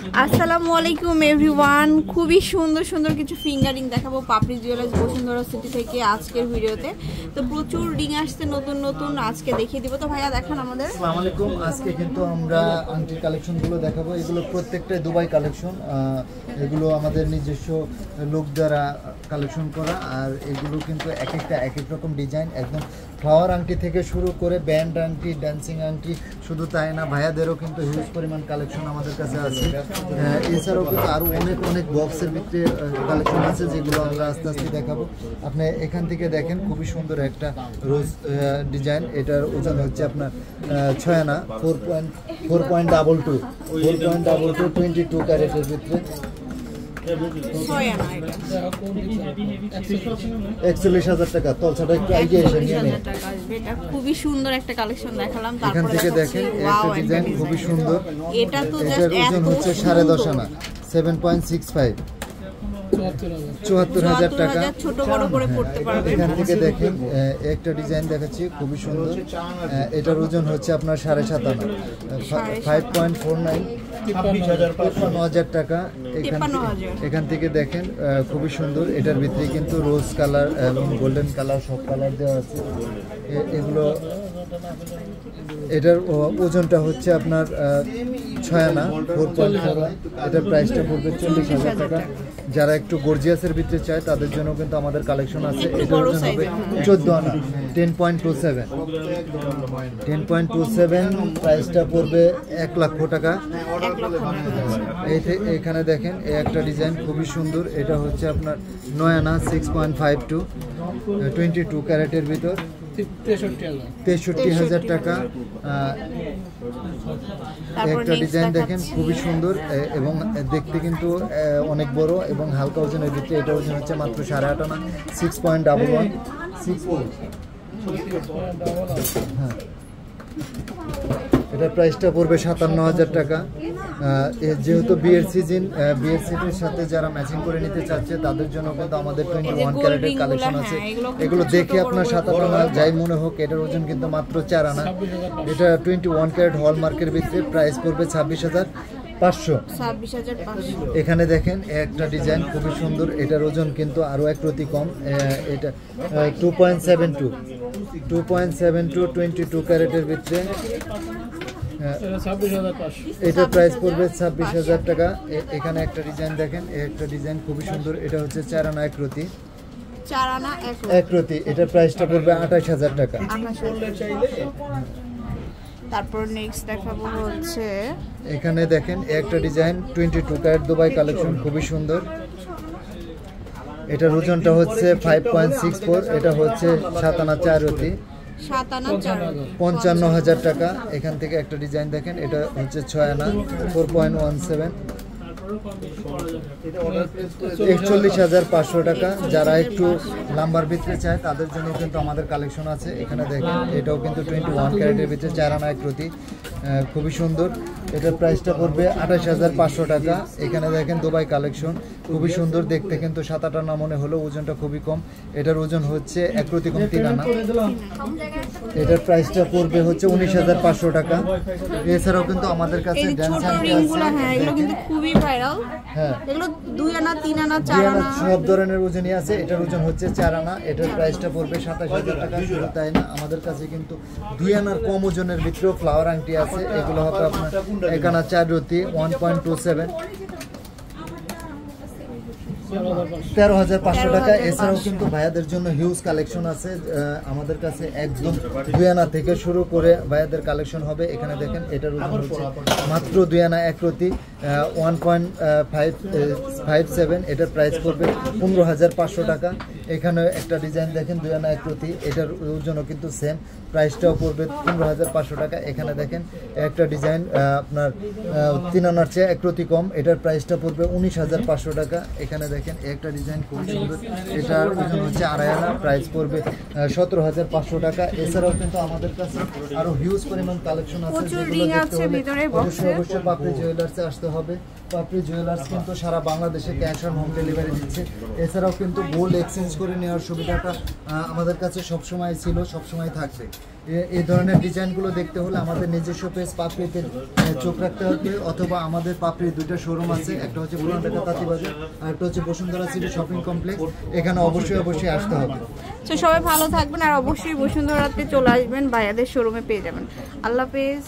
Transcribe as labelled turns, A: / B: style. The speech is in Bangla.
A: আসসালামু আলাইকুম এভরিওয়ান খুবই সুন্দর সুন্দর কিছু ফিঙ্গারিং দেখাবো পাপড়ি জুয়েলার্স বসুন্ধরা সিটি থেকে আজকের ভিডিওতে। তো প্রচুর রিং আসছে, নতুন নতুন, আজকে দেখিয়ে দিব। তো ভাইয়া, দেখান আমাদের।
B: আসসালামু আলাইকুম। আজকে কিন্তু আমরা আংটির কালেকশনগুলো দেখাবো। এগুলো প্রত্যেকটাই দুবাই কালেকশন। এগুলো আমাদের নিজস্ব লোক দ্বারা কালেকশন করা আর এগুলো কিন্তু এক একটা, এক এক রকম ডিজাইন একদম ফ্লাওয়ার আংটি থেকে শুরু করে ব্যান্ড আংটি ড্যান্সিং আংটি, শুধু তাই না, ভাইয়াদেরও কিন্তু হিউজ পরিমাণ কালেকশন আমাদের কাছে আছে। এছাড়াও কিন্তু আরও অনেক অনেক বক্সের ভিতরে কালেকশন আছে যেগুলো আমরা আস্তে আস্তে দেখাবো। আপনি এখান থেকে দেখেন, খুবই সুন্দর একটা রোজ ডিজাইন এটার ওজন হচ্ছে আপনার ছয় আনা four point four point double two four point double two twenty two ক্যারেটের ভিতরে। একচল্লিশ হাজার টাকা তলসাটা একটু এসে নিয়ে নিন।
A: এটা খুবই সুন্দর একটা কালেকশন দেখালাম
B: এখান থেকে দেখেন একটা ডিজাইন খুবই সুন্দর।
A: এটা তো
B: এটার
A: জাস্ট
B: ওজন
A: এত
B: হচ্ছে সাড়ে দশ আনা সেভেন পয়েন্ট সিক্স ফাইভ চুয়াত্তর হাজার টাকা। এখান থেকে দেখেন একটা ডিজাইন দেখাচ্ছি খুবই সুন্দর। এটার ওজন হচ্ছে আপনার সাড়ে সাত আনা। ফাইভ পয়েন্ট ফোর নাইন তিপ্পান্ন হাজার টাকা। এখান থেকে- এখান থেকে দেখেন আহ, খুবই সুন্দর। এটার ভিতরে কিন্তু রোজ কালার এবং গোল্ডেন কালার সব কালার দেওয়া আছে। এ- এগুলো এটার ও- ওজনটা হচ্ছে আপনার ছয় আনা ফোর পয়েন্ট ফোর এটার প্রাইসটা পড়বে চল্লিশ হাজার টাকা। যারা একটু গর্জিয়াসের ভিতরে চায় তাদের জন্য কিন্তু আমাদের কালেকশন আছে। এটার ওজন হবে চোদ্দ আনা ten point two seven ten point two seven প্রাইসটা পড়বে এক লক্ষ টাকা। এই এখানে দেখেন এই একটা ডিজাইন খুবই সুন্দর। এটা হচ্ছে আপনার নয় আনা six point five two twenty two ক্যারেটের ভিতর। তেষট্টি হাজার। টাকা একটা ডিজাইন দেখেন খুবই সুন্দর এবং দেখতে কিন্তু অনেক বড় এবং হালকা ওজনের ভিতরে এটা ওজন হচ্ছে মাত্র সাড়ে আট আনা six point double one six হ্যাঁ। এটার প্রাইসটা পড়বে সাতান্ন হাজার টাকা। যেহেতু বিয়ের সিজন বিয়ের সিটির সাথে যারা ম্যাচিং করে নিতে চাচ্ছে তাদের জন্য কিন্তু আমাদের টোয়েন্টি ওয়ান ক্যারেটের কালেকশন আছে।
A: হ্যাঁ, এগুলো
B: দেখে আপনার
A: করে
B: সাত আট আনা যাই মনে হোক এটার ওজন কিন্তু মাত্র চার আনা। এটা টোয়েন্টি ওয়ান ক্যারেট হলমার্কের ভিতরে প্রাইস পড়বে ছাব্বিশ হাজার পাঁচশো। এখানে দেখেন একটা ডিজাইন খুবই সুন্দর এটার ওজন কিন্তু আরও এক প্রতি কম এটা two point seven two two point seven two twenty two ক্যারেটের ভিতরে। এটার প্রাইস পড়বে ছাব্বিশ হাজার টাকা। এখানে একটা ডিজাইন দেখেন এই একটা ডিজাইন খুবই সুন্দর। এটা হচ্ছে চার আনা এক রতি।
A: চার আনা এক
B: এক এটার প্রাইসটা পড়বে আঠাশ হাজার টাকা।
A: তারপর নেক্সট দেখাবো হচ্ছে
B: এখানে দেখেন এই একটা design twenty two carat Dubai collection খুবই সুন্দর। এটার ওজনটা হচ্ছে ফাইভ পয়েন্ট সিক্স ফোর এটা হচ্ছে সাত আনা পঞ্চান্ন হাজার টাকা। এখান থেকে একটা ডিজাইন দেখেন, এটা হচ্ছে ছয় আনা ফোর পয়েন্ট ওয়ান সেভেন একচল্লিশ হাজার পাঁচশো টাকা। যারা একটু লাম্বার ভিতরে চায়, তাদের জন্য কিন্তু আমাদের কালেকশন আছে। এখানে দেখেন, এটাও কিন্তু টোয়েন্টি ওয়ান ক্যারেটের ভিতরে চার আনা এক খুবই সুন্দর। এটার প্রাইসটা পড়বে আঠাশ হাজার পাঁচশো টাকা। এখানে দেখেন দুবাই কালেকশন খুবই সুন্দর। দেখতে কিন্তু সাত আট আনা মনে হলো ওজনটা খুবই কম। এটার ওজন হচ্ছে এক প্রতি কম তিন আনা। এটার প্রাইসটা পড়বে হচ্ছে উনিশ হাজার পাঁচশো টাকা। এছাড়াও কিন্তু আমাদের কাছে
A: হ্যাঁ
B: হ্যাঁ। সব ধরনের ওজনই আছে। এটার ওজন হচ্ছে চার আনা। এটার প্রাইসটা পড়বে সাতাশ হাজার টাকা শুধু তাই না। আমাদের কাছে কিন্তু দুই আনার কম ওজনের ভিতরেও ফ্লাওয়ার আংটি আছে। এগুলো হবে আপনার এক আনা চার রুটি ওয়ান পয়েন্ট টু সেভেন তেরো হাজার পাঁচশো টাকা। এছাড়াও কিন্তু ভাইয়াদের জন্য হিউজ কালেকশন আছে। আমাদের কাছে একদম দুই আনা থেকে শুরু করে ভাইয়াদের কালেকশন হবে। এখানে দেখেন এটার ওজন হচ্ছে মাত্র দুই আনা এক রতি one point five five seven এটার প্রাইস পড়বে পনেরো হাজার পাঁচশো টাকা। এখানে একটা ডিজাইন দেখেন দুই আনা এক রতি এটার ওজনও কিন্তু সেম প্রাইসটাও পড়বে পনেরো হাজার পাঁচশো টাকা। এখানে দেখেন একটা ডিজাইন আপনার তিন আনার চেয়ে এক প্রতি কম। এটার প্রাইসটা পড়বে উনিশ হাজার পাঁচশো টাকা। এখানে দেখেন একটা ডিজাইন খুব সুন্দর। এটার ওজন হচ্ছে আড়াই আনা প্রাইস পড়বে সতেরো হাজার পাঁচশো টাকা। এছাড়াও কিন্তু আমাদের কাছে আরও হিউজ পরিমাণ কালেকশন আছে। যেগুলো দেখতে হলে অবশ্যই। অবশ্যই পাপড়ি জুয়েলার্সে আসতে হবে। পাপড়ি জুয়েলার্স কিন্তু সারা বাংলাদেশে ক্যাশ অন হোম ডেলিভারি দিচ্ছে। এছাড়াও কিন্তু গোল্ড এক্সচেঞ্জ করে নেওয়ার সুবিধাটা আমাদের কাছে সবসময় ছিল, সবসময় থাকবে। এই ধরনের ডিজাইনগুলো দেখতে হলে আমাদের নিজস্ব পেজ পাপড়িতে চোখ রাখতে হবে, অথবা আমাদের পাপড়ির দুইটা শোরুম আছে, একটা হচ্ছে পুরান ঢাকা তাঁতিবাজার আর একটা হচ্ছে বসুন্ধরা সিটি শপিং কমপ্লেক্স এখানে অবশ্যই অবশ্যই আসতে হবে।
A: তো সবাই ভালো থাকবেন, আর অবশ্যই বসুন্ধরাতে চলে আসবেন, ভাইয়াদের শোরুমে পেয়ে যাবেন। আল্লাহ হাফেজ।